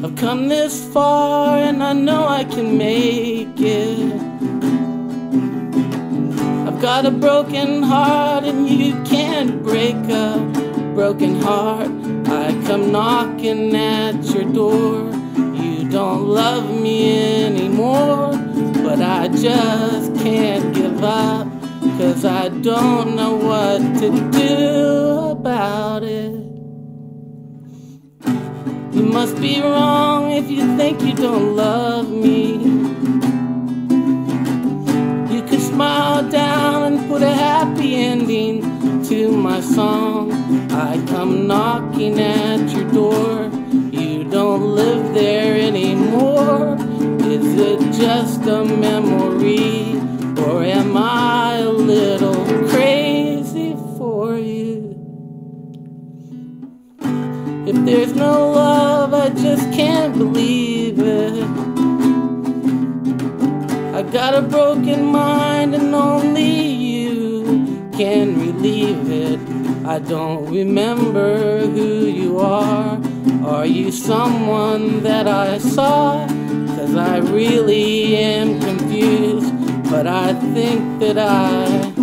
I've come this far and I know I can make it. I've got a broken heart and you can't break a broken heart. I come knocking at your door. You don't love me anymore, but I just can't give up. Cause I don't know what to do about it. You must be wrong if you think you don't love me. You could smile down and put a happy ending to my song. I come knocking at your door. You don't live there anymore. Is it just a memory? If there's no love, I just can't believe it. I got a broken mind and only you can relieve it. I don't remember who you are. Are you someone that I saw? Cause I really am confused, but I think that I